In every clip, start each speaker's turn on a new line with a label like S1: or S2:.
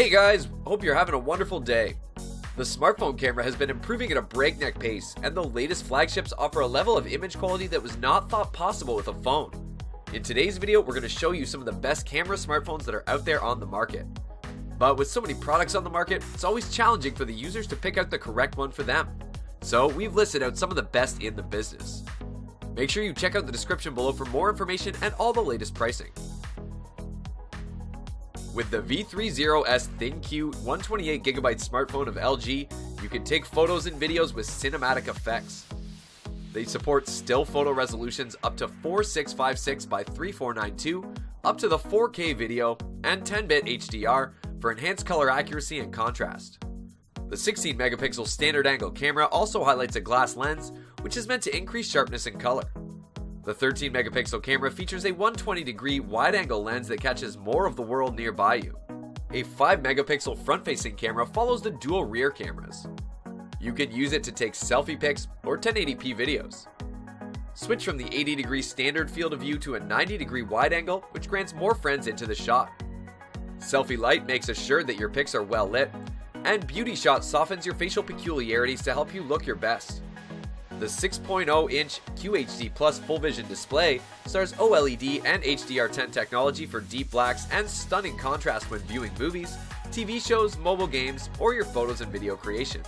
S1: Hey guys, hope you're having a wonderful day. The smartphone camera has been improving at a breakneck pace, and the latest flagships offer a level of image quality that was not thought possible with a phone. In today's video, we're going to show you some of the best camera smartphones that are out there on the market. But with so many products on the market, it's always challenging for the users to pick out the correct one for them. So we've listed out some of the best in the business. Make sure you check out the description below for more information and all the latest pricing. With the V30s ThinQ 128GB smartphone of LG, you can take photos and videos with cinematic effects. They support still photo resolutions up to 4656 by 3492, up to the 4K video, and 10-bit HDR for enhanced color accuracy and contrast. The 16 megapixel standard angle camera also highlights a glass lens, which is meant to increase sharpness and color. The 13 megapixel camera features a 120 degree wide angle lens that catches more of the world nearby you. A 5 megapixel front facing camera follows the dual rear cameras. You can use it to take selfie pics or 1080p videos. Switch from the 80 degree standard field of view to a 90 degree wide angle, which grants more friends into the shot. Selfie light makes assured that your pics are well lit, and Beauty Shot softens your facial peculiarities to help you look your best. The 6.0 inch QHD Plus full vision display stars OLED and HDR10 technology for deep blacks and stunning contrast when viewing movies, TV shows, mobile games, or your photos and video creations.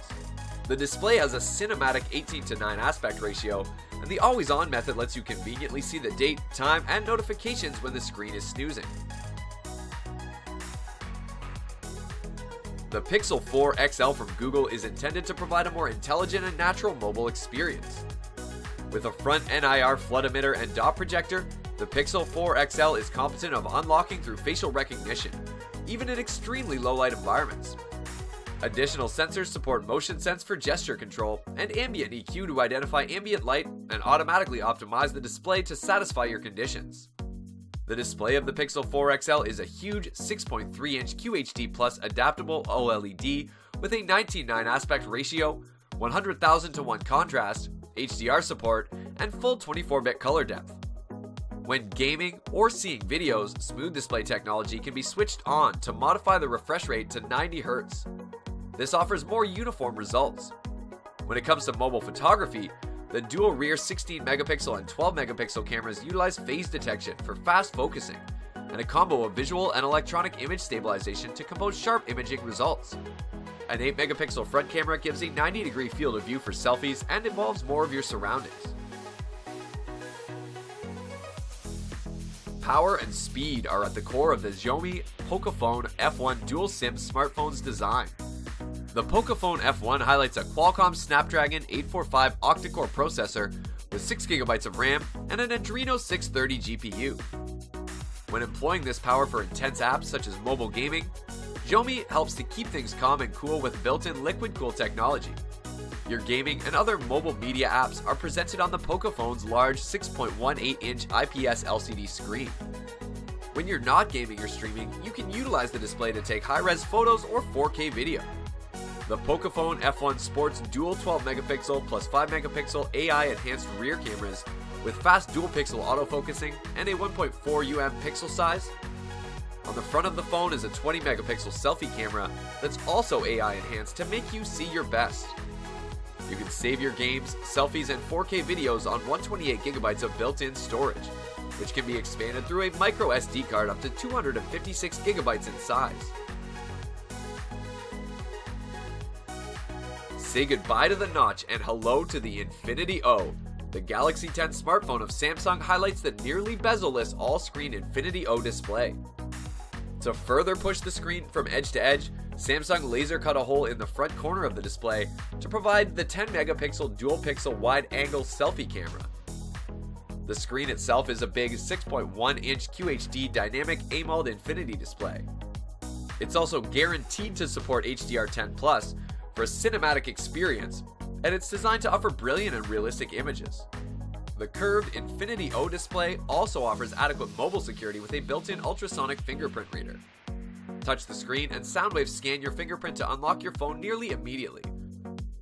S1: The display has a cinematic 18 to 9 aspect ratio, and the always on method lets you conveniently see the date, time, and notifications when the screen is snoozing. The Pixel 4 XL from Google is intended to provide a more intelligent and natural mobile experience. With a front NIR flood emitter and dot projector, the Pixel 4 XL is competent of unlocking through facial recognition, even in extremely low light environments. Additional sensors support motion sense for gesture control and ambient EQ to identify ambient light and automatically optimize the display to satisfy your conditions. The display of the Pixel 4 XL is a huge 6.3 inch QHD Plus adaptable OLED with a 19:9 aspect ratio, 100,000 to 1 contrast, HDR support, and full 24 bit color depth. When gaming or seeing videos, smooth display technology can be switched on to modify the refresh rate to 90 Hz. This offers more uniform results. When it comes to mobile photography, the dual rear 16 megapixel and 12 megapixel cameras utilize phase detection for fast focusing, and a combo of visual and electronic image stabilization to compose sharp imaging results. An 8 megapixel front camera gives a 90 degree field of view for selfies and involves more of your surroundings. Power and speed are at the core of the Xiaomi Pocophone F1 dual SIM smartphone's design. The Pocophone F1 highlights a Qualcomm Snapdragon 845 octa-core processor with 6GB of RAM and an Adreno 630 GPU. When employing this power for intense apps such as mobile gaming, Xiaomi helps to keep things calm and cool with built-in liquid cool technology. Your gaming and other mobile media apps are presented on the Pocophone's large 6.18-inch IPS LCD screen. When you're not gaming or streaming, you can utilize the display to take high-res photos or 4K video. The Pocophone F1 sports dual 12 megapixel plus 5 megapixel AI enhanced rear cameras with fast dual pixel autofocusing and a 1.4 UM pixel size. On the front of the phone is a 20 megapixel selfie camera that's also AI enhanced to make you see your best. You can save your games, selfies, and 4K videos on 128 gigabytes of built in storage, which can be expanded through a micro SD card up to 256 gigabytes in size. Say goodbye to the notch and hello to the Infinity O. The Galaxy 10 smartphone of Samsung highlights the nearly bezel-less all-screen Infinity O display. To further push the screen from edge to edge, Samsung laser cut a hole in the front corner of the display to provide the 10 megapixel dual pixel wide angle selfie camera. The screen itself is a big 6.1 inch QHD dynamic AMOLED infinity display. It's also guaranteed to support HDR10 Plus, for a cinematic experience, and it's designed to offer brilliant and realistic images. The curved Infinity O display also offers adequate mobile security with a built-in ultrasonic fingerprint reader. Touch the screen and Soundwave scan your fingerprint to unlock your phone nearly immediately.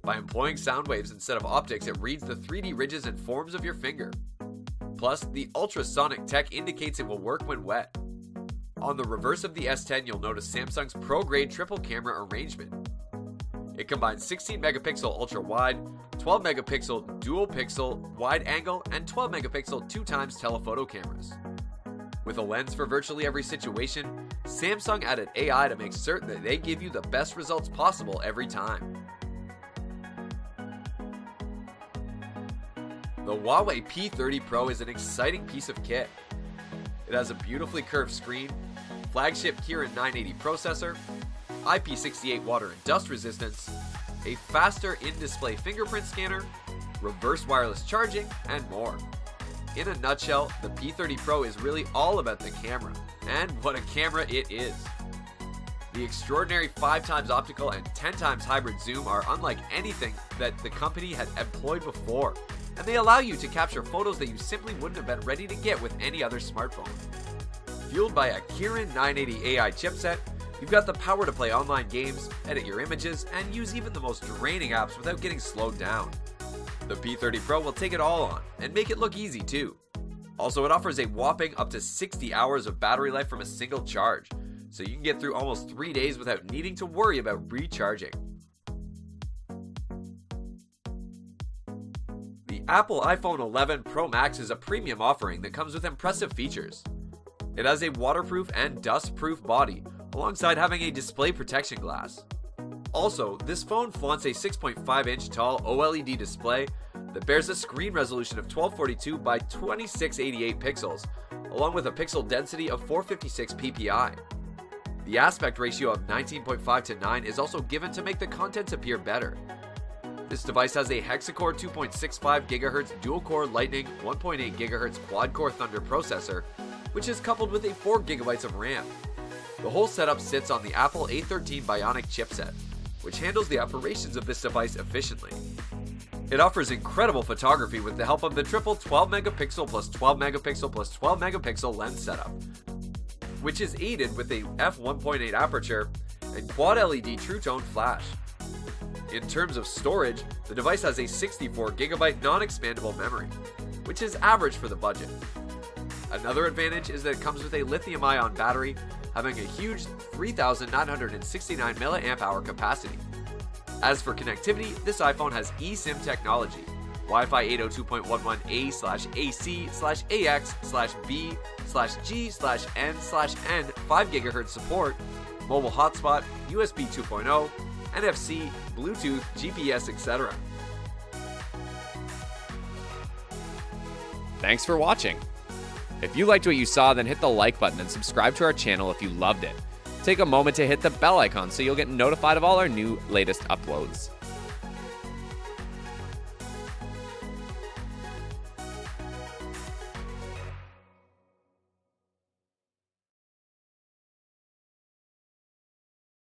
S1: By employing sound waves instead of optics, it reads the 3D ridges and forms of your finger. Plus, the ultrasonic tech indicates it will work when wet. On the reverse of the S10, you'll notice Samsung's pro grade triple camera arrangement. It combines 16 megapixel ultra wide, 12 megapixel dual pixel wide angle, and 12 megapixel 2 times telephoto cameras. With a lens for virtually every situation, Samsung added AI to make certain that they give you the best results possible every time. The Huawei P30 Pro is an exciting piece of kit. It has a beautifully curved screen, flagship Kirin 980 processor, IP68 water and dust resistance, a faster in display fingerprint scanner, reverse wireless charging, and more. In a nutshell, the P30 Pro is really all about the camera, and what a camera it is. The extraordinary 5 times optical and 10 times hybrid zoom are unlike anything that the company had employed before, and they allow you to capture photos that you simply wouldn't have been ready to get with any other smartphone. Fueled by a Kirin 980 AI chipset, you've got the power to play online games, edit your images, and use even the most draining apps without getting slowed down. The P30 Pro will take it all on and make it look easy too. Also, it offers a whopping up to 60 hours of battery life from a single charge, so you can get through almost 3 days without needing to worry about recharging. The Apple iPhone 11 Pro Max is a premium offering that comes with impressive features. It has a waterproof and dust-proof body, alongside having a display protection glass. Also, this phone flaunts a 6.5 inch tall OLED display that bears a screen resolution of 1242 by 2688 pixels, along with a pixel density of 456 ppi. The aspect ratio of 19.5 to 9 is also given to make the contents appear better. This device has a hexa-core 2.65 GHz dual-core Lightning 1.8 GHz quad-core Thunder processor, which is coupled with a 4 GB of RAM. The whole setup sits on the Apple A13 Bionic chipset, which handles the operations of this device efficiently. It offers incredible photography with the help of the triple 12 megapixel plus 12 megapixel plus 12 megapixel lens setup, which is aided with a f1.8 aperture and quad LED True Tone flash. In terms of storage, the device has a 64GB non-expandable memory, which is average for the budget. Another advantage is that it comes with a lithium ion battery having a huge 3,969 mAh capacity. As for connectivity, this iPhone has eSIM technology, Wi-Fi 802.11a slash AC slash AX slash B slash G slash N slash N 5 GHz support, mobile hotspot, USB 2.0, NFC, Bluetooth, GPS, etc.
S2: Thanks for watching. If you liked what you saw, then hit the like button and subscribe to our channel if you loved it. Take a moment to hit the bell icon so you'll get notified of all our new latest uploads.